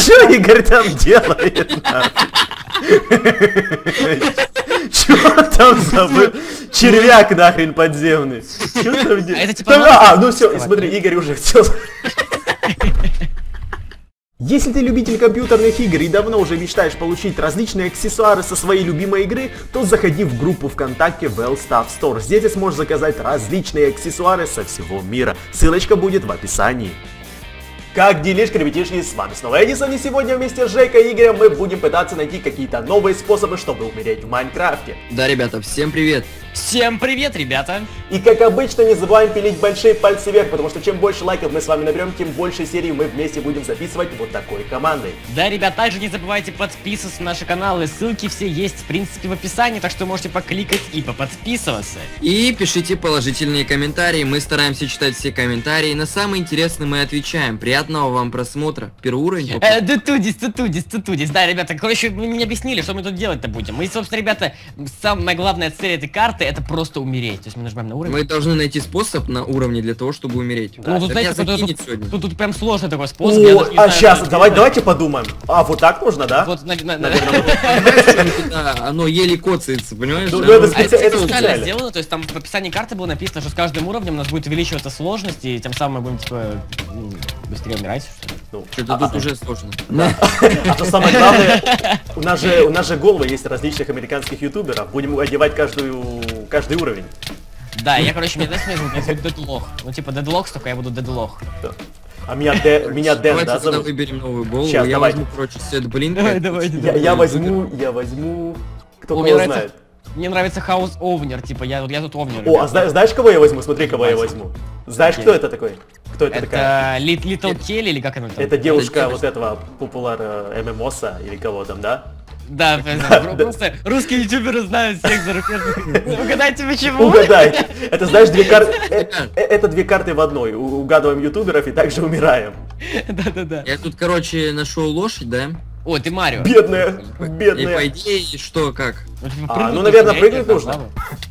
Что Игорь там делает? Он там забыл? Червяк нахрен подземный. Чё там делает? Там- надо А, ну все, смотри, Игорь уже хотел. Если ты любитель компьютерных игр и давно уже мечтаешь получить различные аксессуары со своей любимой игры, то заходи в группу ВКонтакте Well Stuff Store. Здесь ты сможешь заказать различные аксессуары со всего мира. Ссылочка будет в описании. Как делишки, ребятишки, с вами снова Эдисон, и сегодня вместе с Жейкой и Игорем мы будем пытаться найти какие-то новые способы, чтобы умереть в Майнкрафте. Да, ребята, всем привет. Всем привет, ребята! И как обычно, не забываем пилить большие пальцы вверх, потому что чем больше лайков мы с вами наберем, тем больше серий мы вместе будем записывать вот такой командой. Да, ребят, также не забывайте подписываться на наши каналы, ссылки все есть, в принципе, в описании, так что можете покликать и поподписываться. И пишите положительные комментарии, мы стараемся читать все комментарии, на самые интересные мы отвечаем. Приятного вам просмотра. Первый уровень. Э, Дутудис, тутудис, тутудис. Да, ребята, короче, вы мне объяснили, что мы тут делать-то будем. Мы, собственно, ребята, самая главная цель этой карты это просто умереть. То есть мы нажимаем на уровень. Мы должны найти способ на уровне для того, чтобы умереть. Ну, тут, Меня знаете, тут, тут- тут- тут прям сложный такой способ. я О, даже не а знаю, сейчас, давай, давайте подумаем. А, вот так можно, да? Вот, на- на- на- Да, оно еле коцается, понимаешь? Ну, ну, это А специально сделано, то есть там в описании карты было написано, что с каждым уровнем у нас будет увеличиваться сложность, и тем самым мы будем, типа, м, быстрее умирать, что ли. Ну, Что-то тут уже сложно. А что самое главное, у нас же, у нас же головы есть различных американских ютуберов. Будем одевать каждую, каждый уровень. Да, я, короче, меня знаешь, меня зовут, меня зовут Дедлох. Ну, типа, Дедлох, только я буду Дедлох. А меня, Дэ- меня Дэн, Давайте да, зовут? выберем новую голову. Щас, я давай. возьму, короче, сет блинка. Я, я возьму, я возьму... Кто О, кого мне нравится, знает. мне нравится Хаус Овнер, типа, я, я тут Овнер. О, а зна- знаешь, кого я возьму? Смотри, кого я возьму. Знаешь, кто это такой? Кто это, такая? Это Лит- Литл Келли или как она там? Это девушка Это вот этого популяра ММОса или кого там, да? Да, просто- русские ютуберы знают всех зарубежных. Угадайте почему? Угадай. Это знаешь, две карты... э, э, Это две карты в одной. Угадываем ютуберов и также умираем. Да-да-да. Я тут, короче, нашел лошадь, да? О, ты Марио. Бедная, И по бедная. идее, что, как? Ну, А, ну, наверное, прыгнуть нужно.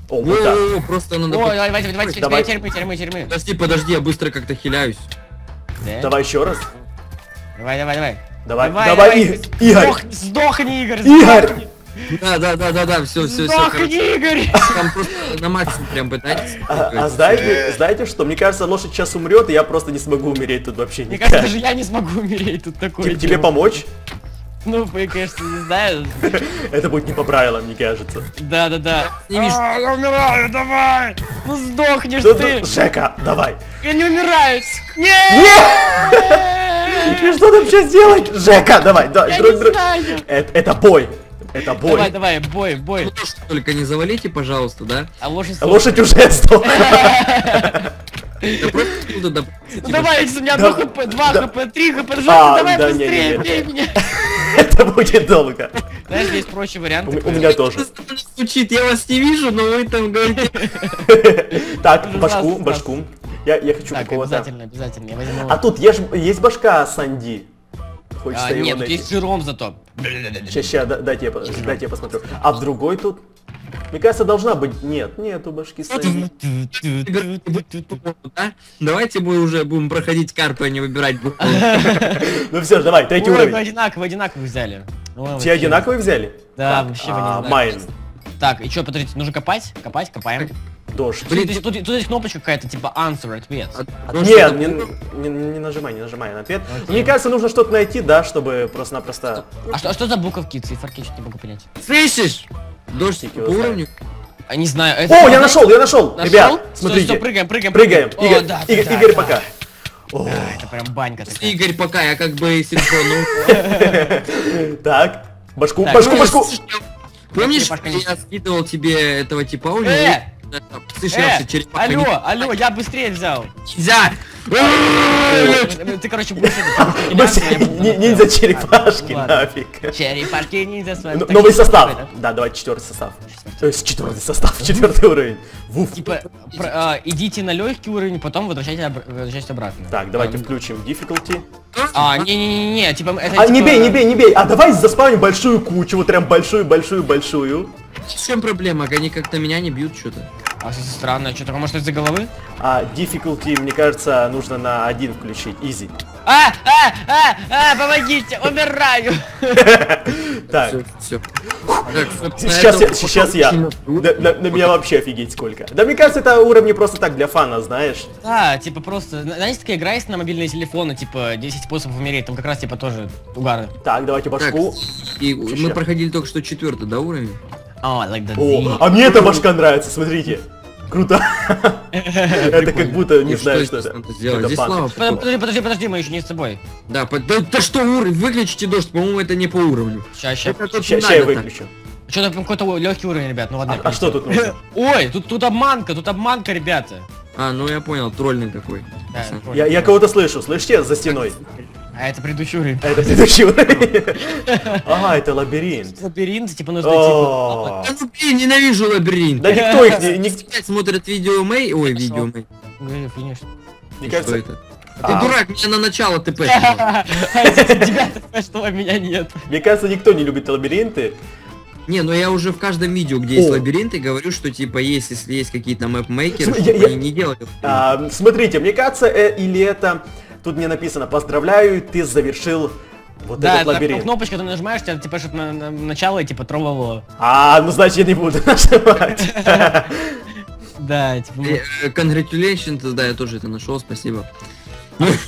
О. О, просто надо... О, по- давайте, давайте, Давай. тюрьмы, тюрьмы, тюрьмы. Подожди, подожди, я быстро как-то хиляюсь. Да? Давай еще раз. Давай, давай, давай. Давай, давай, И- Игорь. Сдох- Сдохни, Игорь. Игорь! сдохни. Да, да, да, да, да, все, все, все, Сдохни, Игорь. Там просто на максимум прям пытайтесь. А, а знаете, знаете что? Мне кажется, лошадь сейчас умрет, и я просто не смогу умереть тут вообще Мне никак. кажется, даже я не смогу умереть тут такое. Тебе- помочь? Ну, я, конечно, не знаю. Это будет не по правилам, мне кажется. Да, да, да. Не вижу. А, я умираю, давай! Ну сдохнешь Ну, ты! ну, Жека, давай. Я не умираю! Нет! И что нам сейчас делать? Жека, давай, давай, Я друг, не друг. знаю! Это, это бой. Это бой. Давай, давай, бой, бой. Лошадь только не завалите, пожалуйста, да? А лошадь... А Лошадь уже сдохла. Ну давай, у меня Да, 2 хп, 2 да. хп, 3 хп, А, Жека, давай да, быстрее, бей меня! Это будет долго. Знаешь, есть проще У, вариант. у меня тоже. Звучит, я вас не вижу, но вы там говорите... Так, башку, башку. Я, я хочу Так, какого-то... обязательно, обязательно, я возьму. А тут есть, есть башка Санди. Хочется А, его нет, найти. есть жиром зато. Сейчас, сейчас, дайте я, по- дайте я посмотрю. А в другой тут? Мне кажется, должна быть... Нет, нету башки Санди. Да? Давайте мы уже будем проходить карту, а не выбирать. Ну все, давай, третий вы уровень. одинаково, одинаково взяли. Все одинаковые взяли? Да, вообще вы а. Майн. Так, и что, подождите, нужно копать? Копать, копаем. Дождь. Блин, Тут, тут- тут есть кнопочка какая-то, типа answer, ответ. А- Нет, что-то не, не, не нажимай, не нажимай на ответ. Мне кажется, нужно что-то найти, да, чтобы просто-напросто... А что, а что за буковки, циферки, что не могу понять? Слышишь? Дождь по уровню? А, не знаю, это... О, я нашел, я нашел! Нашел? Ребят, смотрите. стой, прыгаем, прыгаем, Прыгаем. прыгаем. Игорь, О, да, Игорь, да, Игорь, да. пока. О, Это прям банька такая. Игорь, пока, я как бы синхронно. так, башку, башку, ну, башку. Помнишь, я скидывал тебе этого типа уровня? Э! Э, не- алло, алло, я быстрее взял. Нельзя! Ты, короче, Ну, на- Ниндзя черепашки, нафиг. Черепашки ниндзя с вами. Н- Так, Новый состав. Да, давайте четвертый состав. То есть четвертый состав, четвертый уровень. Вуф. Типа, а, идите на легкий уровень, потом возвращайтесь, обр- возвращайтесь обратно. Так, давайте включим difficulty. А, не-не-не, типа, это А, не типа- бей, не бей, не бей. А давай заспавним большую кучу, вот прям большую, большую, большую. В чем проблема? Они как-то меня не бьют что-то. А, странно, что такое, может из-за головы? А difficulty, мне кажется, нужно на один включить. Easy. А, а, а, а, помогите, умираю. Так, Все, все. сейчас я, сейчас я. На, меня вообще офигеть сколько. Да мне кажется, это уровни просто так для фана, знаешь. Да, типа просто, знаете, такая игра есть на мобильные телефоны, типа 10 способов умереть, там как раз типа тоже угары. Так, давайте башку. и мы проходили только что четвертый, да, уровень? О, like the О, а мне эта башка нравится, смотрите. Круто. Это как будто, не знаю, что это. Подожди, подожди, подожди, мы еще не с тобой. Да, да, что уровень? Выключите дождь, по-моему, это не по уровню. Сейчас, сейчас. Я выключу. Что-то там какой-то легкий уровень, ребят, ну ладно. А а что тут нужно? Ой, тут, тут обманка, тут обманка, ребята. А, ну я понял, тролльный такой. Я кого-то слышу, слышите, за стеной. А это предыдущий уровень. А это следующий уровень. Ага, это лабиринт. Лабиринт, типа нужно идти. О, Да ну блин, ненавижу лабиринт. Да никто их не... смотрят видео Мэй, ой, видео Мэй. Говорю, конечно. Мне Что кажется... это? А. Ты дурак, меня на начало ТП. Тебя такое, что у меня нет. Мне кажется, никто не любит лабиринты. Не, ну я уже в каждом видео, где есть О. лабиринты, говорю, что типа есть, если есть какие-то мэпмейкеры, чтобы я- я- они не делали. А, смотрите, мне кажется, э, или это... Тут мне написано, поздравляю, ты завершил вот Да, этот это лабиринт. кнопочка, ты нажимаешь, тебя типа, чтобы на, на- начало, типа, троллало. А, ну значит я не буду нажимать. Да, типа, Э, Congratulations, да, я тоже это нашел, спасибо.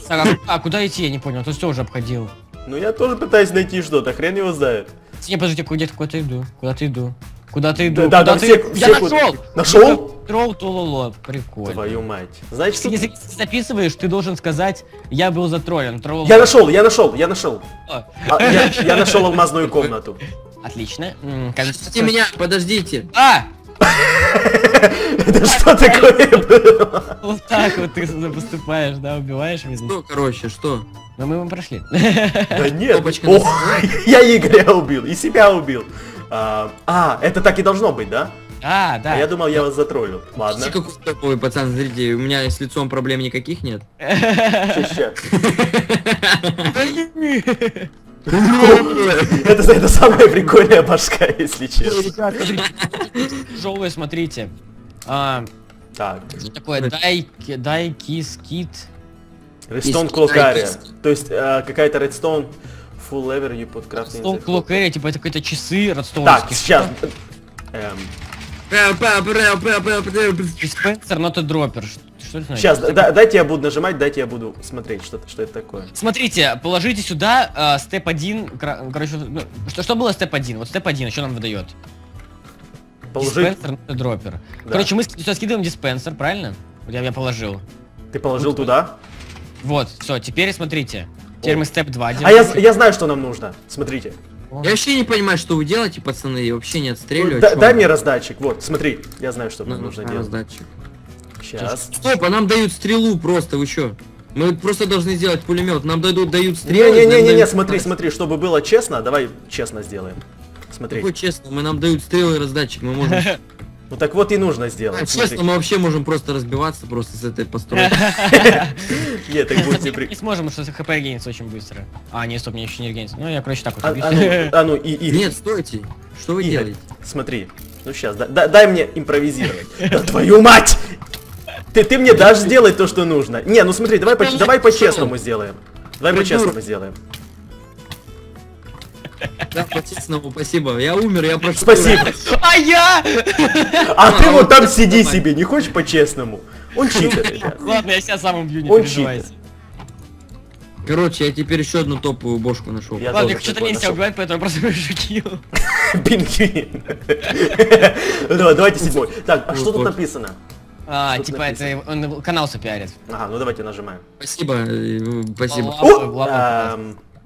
так, а, а куда идти, я не понял, ты все уже обходил. Ну я тоже пытаюсь найти что-то, хрен его знает. Не, подожди, куда куда-то иду, куда-то иду. Куда-то иду, Да, да, куда-то все- Я куда- нашел! Нашел? Тролл Тулоло, прикольно. Твою мать. Значит, Если ты записываешь, ты должен сказать, я был затроллен. Троллоло. Я нашел, я нашел, я нашел. А, я, я нашел алмазную комнату. Отлично. Кажется, Подождите меня, подождите. А! Это что такое было? Вот так вот ты поступаешь, да, убиваешь меня. Что, короче, что? Но мы его прошли. Да нет. Я Игоря убил, и себя убил. А, а, это так и должно быть, да? А, А да. я думал, я вас затроллил. Ладно. Смотрите, какой топовый пацан, смотрите, у меня с лицом проблем никаких нет. Ща, ща. Это, это самая прикольная башка, если честно. Тяжелые, смотрите. А, Так, такое? Дай, дай кис кит. Redstone китайский. То есть э, какая-то Redstone Full Lever you put crafting. Стол the- Клокэри, типа это какие-то часы Так, родстоновские. сейчас. Эм, Диспенсер. Ш- Что это значит? Сейчас, да- дайте я буду нажимать, дайте я буду смотреть, что, что это такое. Смотрите, положите сюда э, степ 1, кор- короче, ну, что, что было степ 1? Вот степ 1, что нам выдает? Положить. Диспенсер, a dropper. Да. Короче, мы сюда скидываем диспенсер, правильно? Вот Я, я положил. Ты положил туда? Вот, все, теперь смотрите. Теперь мы степ 2 А делаем. я, я знаю, что нам нужно. Смотрите. Я вообще не понимаю, что вы делаете, пацаны, я вообще не отстреливаю. Да- дай мне раздатчик. Вот, смотри. Я знаю, что Ну, нам нужно на делать. раздатчик. Сейчас. Стоп, а нам дают стрелу просто, вы чё? Мы просто должны сделать пулемет. Нам дадут, дают стрелы. Не-не-не-не, смотри, смотри, чтобы было честно, давай честно сделаем. Смотри. Какой честно, мы нам дают стрелы и раздатчик, мы можем... Ну так вот и нужно А, сделать. честно, смотри. мы вообще можем просто разбиваться просто с этой постройки. Нет, так будет не сможем, потому что хп регенится очень быстро. А, не, стоп, мне еще не регенится. Ну, я, короче, так вот А, а ну, а ну, и, и- Нет, стойте. Что вы делаете? смотри. Ну сейчас, дай мне импровизировать. Да твою мать! Ты, ты мне дашь сделать то, что нужно. Не, ну смотри, давай, по, давай по-честному сделаем. Давай по-честному сделаем. Да, по-честному, спасибо. Я умер, я прошу. Спасибо. А я! А ты вот там сиди себе, не хочешь по-честному? Он читер, ребят. Ладно, я себя сам убью, не Он переживайте. Короче, я теперь еще одну топовую бошку нашел. Я Ладно, что-то лень себя убивать, поэтому я просто шутил. Пингвин. Ну давай, давайте седьмой. Так, а что тут написано? А, типа это он канал сопиарит. Ага, ну давайте нажимаем. Спасибо, э, спасибо.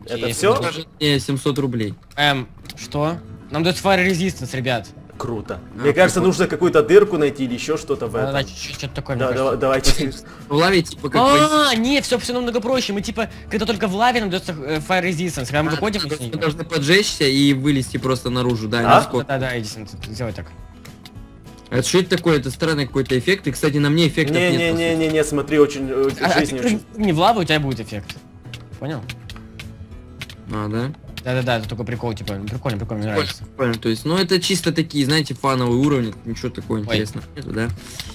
Это все? Даже мне 700 рублей. Эм, что? Нам дают Fire Resistance, ребят. Круто. А, Мне кажется, прикольно. нужно какую-то дырку найти или еще что-то в Да, да, этом. что-то такое, Да, да, давайте. В лаве типа как... А, нет, все все намного проще. Мы типа, когда только в лаве нам дается э, Fire Resistance, когда мы А, выходим мы должны поджечься и вылезти просто наружу, да, А? на скот. Да, да, Эдисон, сделай так. Это что это такое? Это странный какой-то эффект. И, кстати, на мне эффектов нет. по сути. Не-не-не-не, смотри, очень, очень- А, а жизнь ты очень. прыгни в лаву, у тебя будет эффект. Понял? А, да? Да-да-да, это только прикол, типа, прикольно, прикольно, мне нравится. Прикольно, то есть, ну это чисто такие, знаете, фановые уровни, ничего такого интересного нету, да?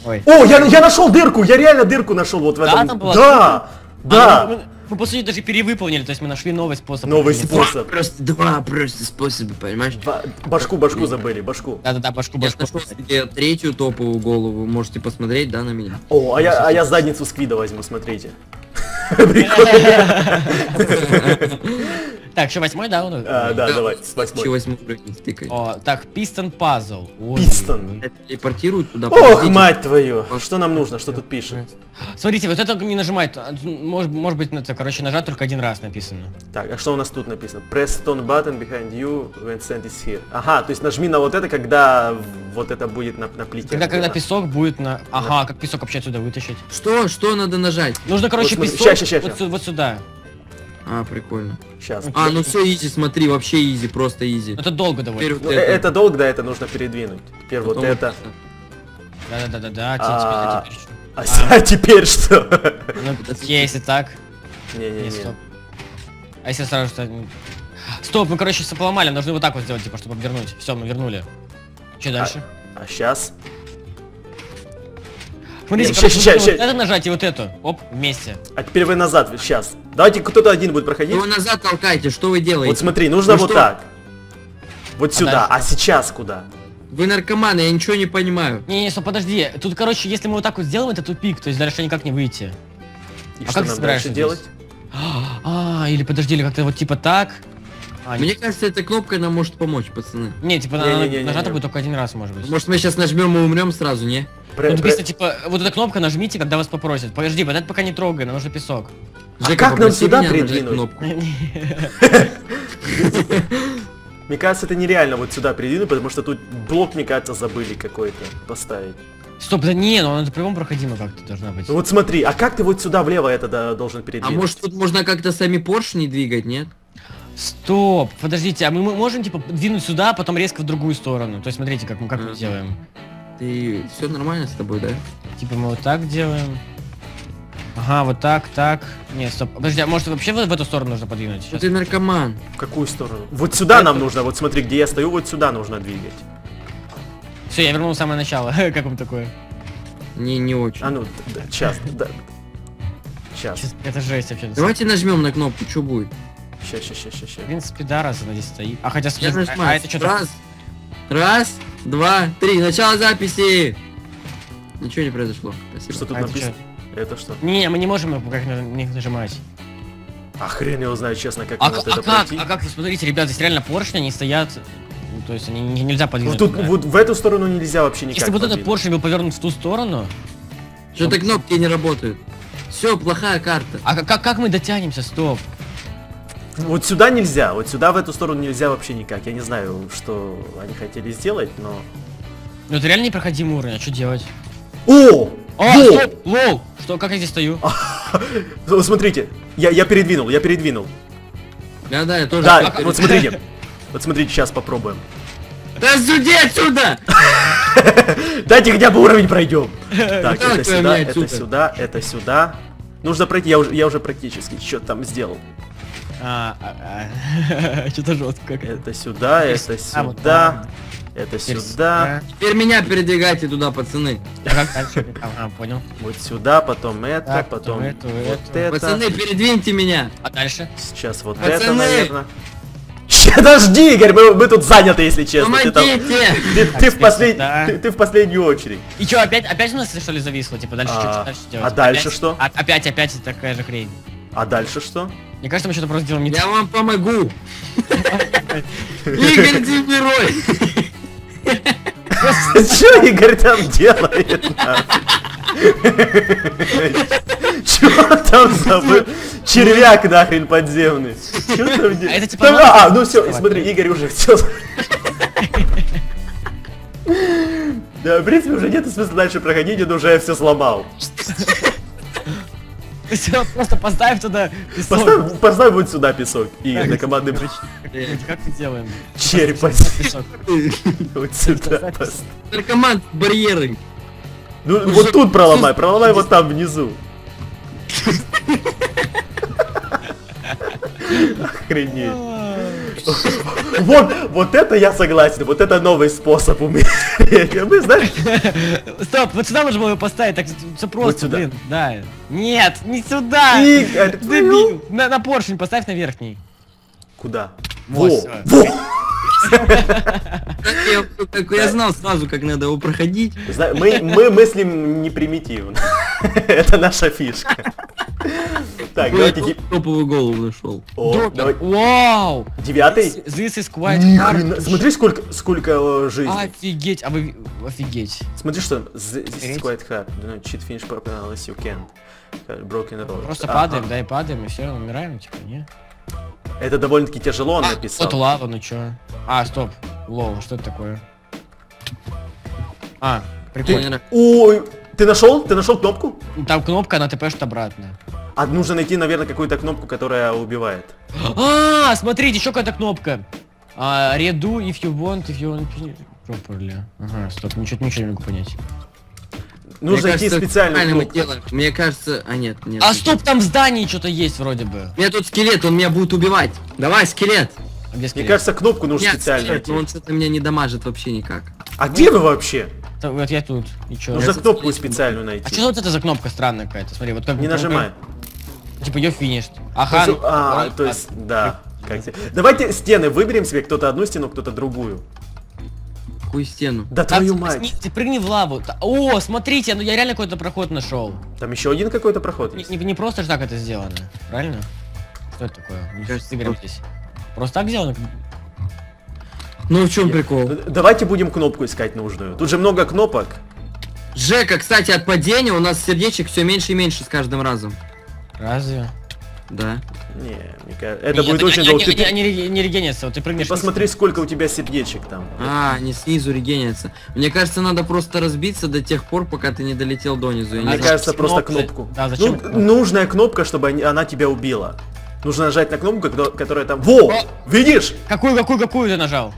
Ой. О, я, я нашел дырку, я реально дырку нашел вот в Да, этом. там была да, да. А, мы, мы- мы, по сути, даже перевыполнили, то есть мы нашли новый способ. Новый способ. Просто два просто способа, понимаешь? Ба- Башку, башку забыли, башку. Да-да-да, башку, Я башку. нашел себе третью топовую голову, можете посмотреть, да, на меня? О, а я, а я задницу сквида возьму, смотрите. Так, что, восьмой, да? он? А, да, давай, с Че восьмой. восьмой уровень тыкай. О, так, пистон пазл. Пистон. телепортирует туда. Ох, мать твою, что нам нужно, что тут пишет? Смотрите, вот это не нажимает. а, Может, может быть, это, короче, нажать только один раз написано. Так, а что у нас тут написано? Press stone button behind you when sand is here. Ага, то есть нажми на вот это, когда вот это будет на, на плите. Когда, когда Да. песок будет на... Ага, как песок вообще отсюда вытащить? Что, что надо нажать? Нужно, короче, песок вот, вот сюда. А, прикольно. Сейчас. А, ну все easy, смотри, вообще easy, просто easy. Это долго Теперь довольно. вот э, это долг, да, это нужно передвинуть. Теперь вот потом это. Да-да-да-да-да. А, теперь- теперь А, а теперь что? Ну, если так. Не, Не-не-не. А если сразу что... Стоп, мы, короче, все поломали, нужно вот так вот сделать, типа, чтобы обвернуть. Все, мы вернули. Че дальше? А сейчас? Смотрите, ща, ща, нужно ща. вот это нажать и вот эту. Оп, вместе. А теперь вы назад, сейчас. Давайте кто-то один будет проходить. Его назад толкайте, что вы делаете? Вот смотри, нужно Ну вот что? так. Вот сюда. А дальше? сейчас куда? Вы наркоманы, я ничего не понимаю. Не-не, стоп, подожди. Тут, короче, если мы вот так вот сделаем, это тупик, то есть дальше никак не выйти. И А что как ты нам собираешься дальше делать? А, или подожди, или как-то вот типа так. А, Мне кажется, эта кнопка нам может помочь, пацаны. Не, типа Не-не-не-не-не. она нажата будет только один раз, может быть. Может мы сейчас нажмем и умрем сразу, не? Пре- написано, типа, вот эта кнопка нажмите, когда вас попросят. Подожди, вот это пока не трогай, нам нужно песок. А как нам попроси сюда меня нажать передвинуть? кнопку. Мне кажется, это нереально вот сюда передвинуть, потому что тут блок, мне кажется, забыли какой-то поставить. Стоп, да не, ну она по-любому проходима как-то должна быть. Ну вот смотри, а как ты вот сюда влево это да, должен А передвинуть? может тут можно как-то сами поршни двигать, нет? Стоп, подождите, а мы, мы можем типа двинуть сюда, а потом резко в другую сторону? То есть смотрите, как мы как мы делаем. Ты все нормально с тобой, да? Типа мы вот так делаем. Ага, вот так, так. Не, стоп. Подожди, а может вообще в, в эту сторону нужно подвинуть? Ну Сейчас. ты наркоман. В какую сторону? Вот сюда нам нужно, вот смотри, где я стою, вот сюда нужно двигать. Все, я вернул самое начало. как вам такое? Не, не очень. А ну, сейчас, да. Сейчас, Сейчас, это жесть вообще. Давайте нажмем на кнопку, что будет? Сейчас, сейчас, сейчас, В сейчас. принципе, да, раз она здесь стоит. А хотя, Я а, нажимаю. а это что Раз, раз, два, три. Начало записи. Ничего не произошло. Спасибо. Что тут А это написано? Это что? Не, мы не можем их как на них нажимать. А хрен его знает, честно, как А, к- а это как? пройти. А как? Смотрите, ребят, здесь реально поршни, они стоят. ну, То есть они не- нельзя Ну подвинуть. тут туда. вот в эту сторону нельзя вообще никак. Если бы вот этот поршень был повернут в ту сторону, Что-то кнопки не работают. Все, плохая карта. а как, как мы дотянемся? Стоп. Вот сюда нельзя, вот сюда в эту сторону нельзя вообще никак. Я не знаю, что они хотели сделать, но... Ну это реально непроходимый уровень, а что делать? О! О, Во! стоп, лол! Что, как я здесь стою? Вот Смотрите, я, я передвинул, я передвинул. Да, да, я тоже. Да, вот смотрите. Вот смотрите, сейчас попробуем. Да суди отсюда! Дайте хотя бы уровень пройдем. Так, как это твоя сюда, это сюда, это сюда. Нужно пройти, я уже, я уже практически что-то там сделал. А, что-то жестко как. Это сюда, это А, сюда, это сюда, Теперь меня передвигайте туда, пацаны. А понял. вот сюда, потом это, потом вот это. Пацаны, передвиньте меня. А дальше? Сейчас вот это, наверное. Подожди, Игорь, мы, мы тут заняты, если честно. Ты, там- Помогите! ты- ты в послед- ты- ты в последнюю очередь. И что, опять, опять у нас что ли зависло? Типа дальше А, что дальше делать? а дальше Опять? что? А- опять, опять такая же хрень. А дальше что? Мне кажется, мы что-то просто делаем не Я так. вам помогу. Игорь Демирой. Что Игорь там делает? Чего там забыл? Червяк нахрен подземный. Чё там делает? А это типа А, ну все, смотри, Игорь уже все. Да, в принципе, уже нет смысла дальше проходить, он уже все сломал. Всё, Просто поставь туда песок. Поставь, поставь вот сюда песок. И на командный Как мы делаем? череп вот сюда поставь. Наркоман барьеры. Ну, вот тут проломай, проломай вот там внизу. Охренеть. Вот, вот это я согласен, вот это новый способ умерения. Мы знаешь, Стоп, вот сюда можно было поставить, так все просто, сюда. блин. Да. Нет, не сюда! Игорь, Дебил! На, на поршень поставь на верхний. Куда? Вот Во, во. Я, как я знал сразу, как надо его проходить. Мы, мы мыслим не примитивно. Это наша фишка. Так, давайте... топовую голову нашел. О. Вау! Девятый. This is quite hard. Смотри, сколько, сколько э, жизней. Офигеть, а вы... Офигеть. Смотри, что this is quite hard. Cheat finish properly unless you can. Broken road. Просто падаем, да, и падаем, и все, умираем, типа, не? Это довольно-таки тяжело он А, написал. вот лава, ну чё? А, стоп. Лол, что это такое? А, прикольно. Ты- Ой, ты нашел? Ты нашел кнопку? Там кнопка, она тпшит обратно. А нужно найти, наверное, какую-то кнопку, которая убивает. А, смотрите, еще какая-то кнопка. А, redo if you want, if you want properly. Ага, стоп, ничего, ничего не могу понять. Нужно Мне кажется, специальную правильно мы делаем. Мне кажется... А нет, нет. А нет. стоп, там в здании что-то есть вроде бы. У меня тут скелет, он меня будет убивать. Давай, скелет. А Где Мне скелет? кажется, кнопку нужно Нет, специально скелет, но он что-то меня не дамажит вообще никак. А где вы вообще? Вот я тут. И чё? Нужно Я- кнопку специальную А найти. что вот это за кнопка странная какая-то? Смотри, вот как Не нажимай. Типа ее финиш. Ага. А, то есть, да. Давайте стены выберем себе, кто-то одну стену, кто-то другую. Какую стену? Да Там, твою мать. сни- Ты прыгни в лаву. Та- О, смотрите, ну я реально какой-то проход нашел. Там еще один какой-то проход Не, есть. не- не просто же так это сделано, правильно? Что это такое? Мы кажется, просто- здесь. Просто так сделано? Ну в чем прикол? Д- Давайте будем кнопку искать нужную. Тут же много кнопок. Жека, кстати, от падения у нас сердечек все меньше и меньше с каждым разом. Разве? Да. Не, мне кажется, это Нет, будет очень долго. они- Ты- Они не регенятся, вот ты прыгнешь. Посмотри, сколько у тебя сердечек там. А, не снизу регенится. Мне кажется, надо просто разбиться до тех пор, пока ты не долетел донизу. Мне знаю. кажется, просто кнопку. Да, зачем Ну, кнопка? нужная кнопка, чтобы она тебя убила. Нужно нажать на кнопку, кото- которая там... Во! Видишь? Какую, какую, какую ты нажал?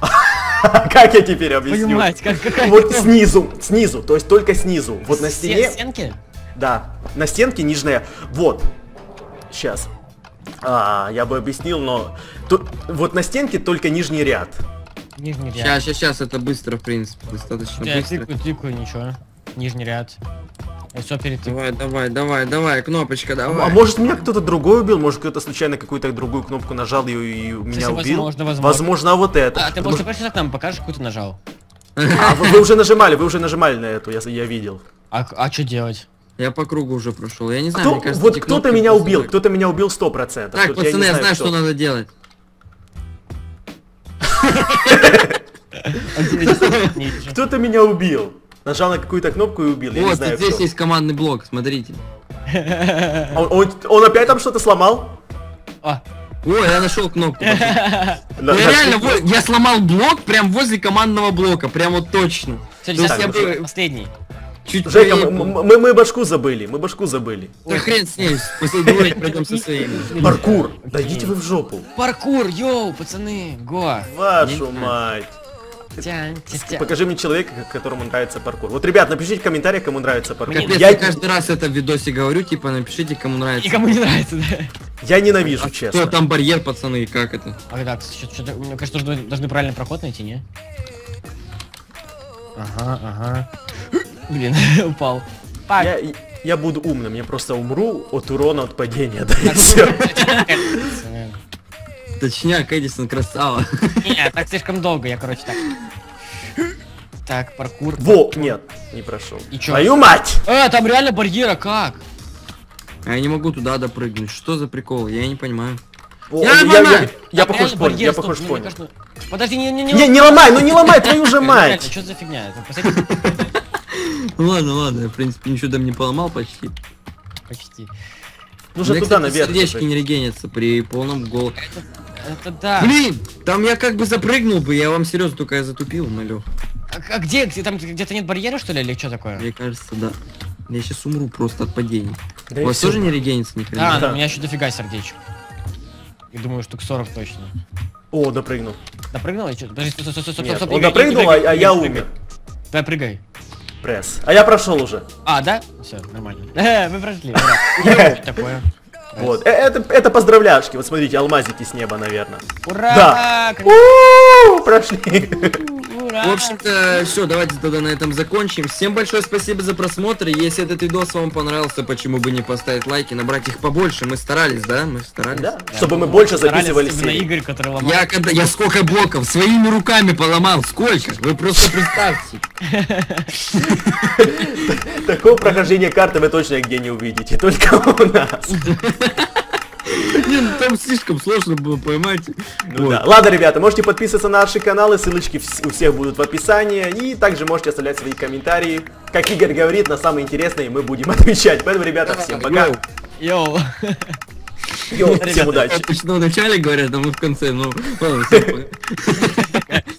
Как я теперь объясню? Понимать, как, какая Вот кнопка? снизу, снизу, то есть только снизу. Вот на Стен- стене, Стенки? да, на стенке нижняя. Вот. Сейчас. А, я бы объяснил, но тут вот на стенке только нижний ряд. Нижний ряд. Сейчас, сейчас, сейчас, это быстро, в принципе, достаточно Я быстро. тыкаю, тыкаю, ничего. Нижний ряд. Я все перетыкаю. Давай, давай, давай, давай, кнопочка, А давай. может меня кто-то другой убил, может кто-то случайно какую-то другую кнопку нажал и, и меня убил. возможно, возможно. Возможно, вот это. А, ты можешь просто так нам покажешь, какую ты нажал. А, вы, вы уже нажимали, вы уже нажимали на эту, я, я видел. А, а что делать? Я по кругу уже прошел. Я не знаю, Кто, мне кажется, вот кто-то меня убил, кто-то меня убил сто процентов. Так, Тут я пацаны, я знаю, кто. что надо делать. Кто-то меня убил. Нажал на какую-то кнопку и убил, я Вот, знаю здесь есть командный блок, смотрите. Он, он- опять там что-то сломал? А, Ой, я нашел кнопку. Ну, я реально, я сломал блок прям возле командного блока, прям вот точно. все, я последний. Чуть Жека, мы, мы, мы башку забыли, мы башку забыли. Да хрен с ней, после говорить пройдем со своими. Паркур, да идите вы в жопу. Паркур, йоу, пацаны, го. Вашу мать. Тя, тя. Покажи мне человека, которому нравится паркур. Вот, ребят, напишите в комментариях, кому нравится паркур. Капец, Я, я каждый раз это в видосе говорю, типа, напишите, кому нравится. Никому не нравится, да? я ненавижу, А честно. Что там барьер, пацаны, как это? А так, что-то, мне кажется, должны, должны правильный проход найти, не? Ага, ага. Блин, упал. Я, я буду умным, я просто умру от урона от падения, да и все. Точняк, Эдисон, красава. Нет, так слишком долго, я, короче, так. Так, паркур. Во, нет, не прошел. И чё? Твою мать! А, там реально барьера, как? А я не могу туда допрыгнуть. Что за прикол? Я не понимаю. О, Я я, я, я похож понял, я стоп, похож мне понял. кажется- Подожди, не, не, не. Не, не ломай, ну не ломай, твою же мать! Что за фигня? Ну ладно, ладно, я, в принципе, ничего там не поломал почти. Почти. Нужно Мне, туда наверх. сердечки не регенятся при полном гол. Это да. Блин, там я как бы запрыгнул бы, я вам серьезно только я затупил, молю. А, а где? Где- Там где-то нет барьера, что ли, или что такое? Мне кажется, да. Я сейчас умру просто от. Да и У вас тоже не регенится ни А, хрена? ну, Да. у меня еще дофига сердечек. И думаю, штук 40 точно. О, допрыгнул. Допрыгнул или что? Подожди, стоп, стоп, стоп, стоп, Нет, стоп, он допрыгнул, а, я умер. Давай прыгай. Пресс. А я прошел уже. А, да? Все, нормально. Э, мы прошли, такое? Вот. Э, Это, это поздравляшки. Вот смотрите, алмазики с неба, наверное. Ура! Да. Прошли. Ура! В общем-то, все, давайте тогда на этом закончим. Всем большое спасибо за просмотр. Если этот видос вам понравился, почему бы не поставить лайки, набрать их побольше. Мы старались, да? Мы старались. Да, чтобы мы больше записывали серии. Игорь, который ломал. Я когда я сколько блоков своими руками поломал, сколько? Вы просто представьте. Такого прохождения карты вы точно нигде не увидите, только у нас. Не, ну там слишком сложно было, поймать. Ну да. Ладно, ребята, можете подписываться на наши каналы, ссылочки у всех будут в описании. И также можете оставлять свои комментарии. Как Игорь говорит, на самые интересные мы будем отвечать. Поэтому, ребята, всем пока. Йоу. Йоу. Всем удачи. Обычно в начале говорят, а мы в конце, ну ладно, всем пока.